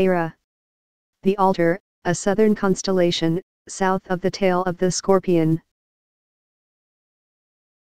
Era. The Altar, a southern constellation, south of the tail of the scorpion,